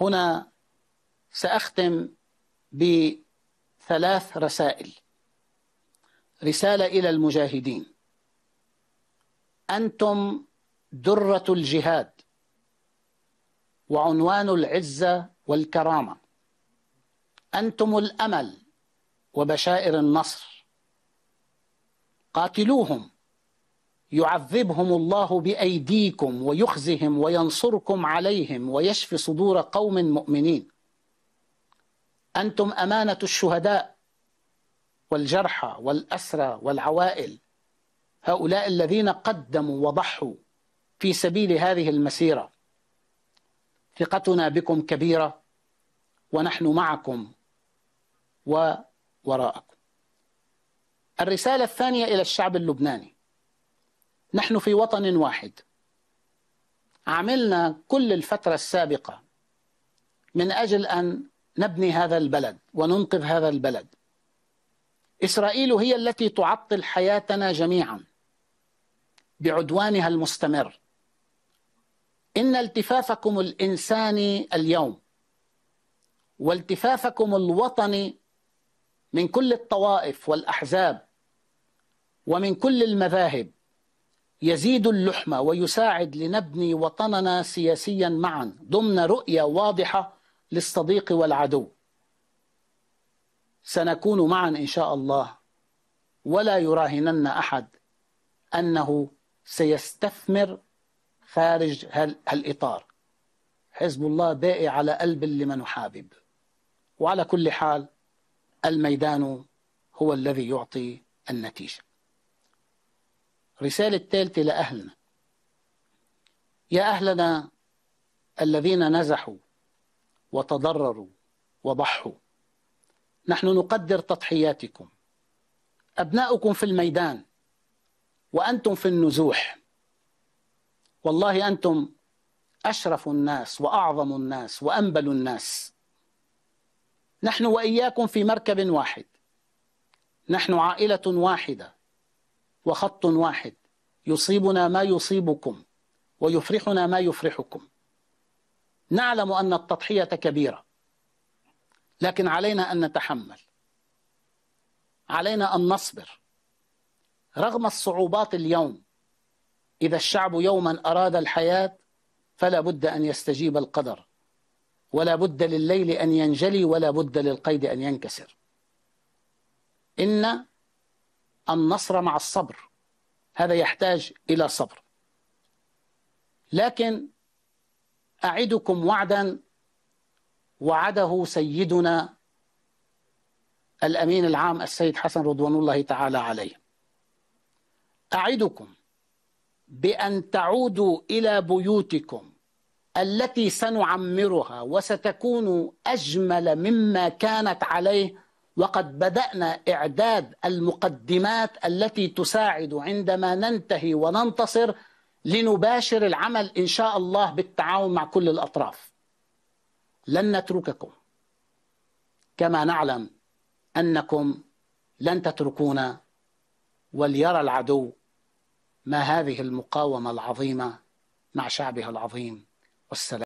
هنا سأختم بثلاث رسائل. رسالة إلى المجاهدين. أنتم درة الجهاد وعنوان العزة والكرامة. أنتم الأمل وبشائر النصر. قاتلوهم. يعذبهم الله بأيديكم ويخزهم وينصركم عليهم ويشفي صدور قوم مؤمنين. أنتم أمانة الشهداء والجرحى والأسرى والعوائل. هؤلاء الذين قدموا وضحوا في سبيل هذه المسيرة. ثقتنا بكم كبيرة ونحن معكم ووراءكم. الرسالة الثانية إلى الشعب اللبناني. نحن في وطن واحد. عملنا كل الفترة السابقة من أجل أن نبني هذا البلد وننقذ هذا البلد. إسرائيل هي التي تعطل حياتنا جميعا بعدوانها المستمر. إن التفافكم الإنساني اليوم والتفافكم الوطني من كل الطوائف والأحزاب ومن كل المذاهب يزيد اللحمة ويساعد لنبني وطننا سياسيا معا ضمن رؤية واضحة للصديق والعدو. سنكون معا إن شاء الله. ولا يراهنن أحد أنه سيستثمر خارج هالإطار. حزب الله باقي على قلب لمن حابب وعلى كل حال الميدان هو الذي يعطي النتيجة. رسالة ثالثة لأهلنا يا أهلنا الذين نزحوا وتضرروا وضحوا نحن نقدر تضحياتكم. أبناؤكم في الميدان وأنتم في النزوح. والله أنتم أشرف الناس وأعظم الناس وأنبل الناس. نحن وإياكم في مركب واحد. نحن عائلة واحدة. وخط واحد. يصيبنا ما يصيبكم ويفرحنا ما يفرحكم. نعلم أن التضحية كبيرة لكن علينا أن نتحمل. علينا أن نصبر. رغم الصعوبات اليوم إذا الشعب يوما أراد الحياة فلا بد أن يستجيب القدر. ولا بد لليل أن ينجلي ولا بد للقيد أن ينكسر. إن النصر مع الصبر. هذا يحتاج إلى صبر. لكن أعدكم وعدا وعده سيدنا الأمين العام السيد حسن رضوان الله تعالى عليه. أعدكم بأن تعودوا إلى بيوتكم التي سنعمرها وستكون أجمل مما كانت عليه وقد بدأنا إعداد المقدمات التي تساعد عندما ننتهي وننتصر لنباشر العمل إن شاء الله بالتعاون مع كل الأطراف. لن نترككم. كما نعلم أنكم لن تتركونا وليرى العدو ما هذه المقاومة العظيمة مع شعبها العظيم. والسلام